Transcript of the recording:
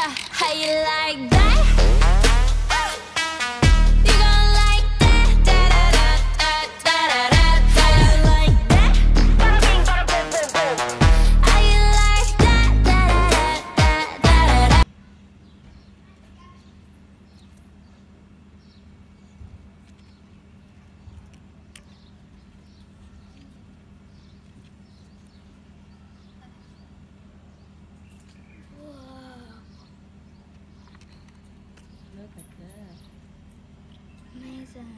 how you like that? sad.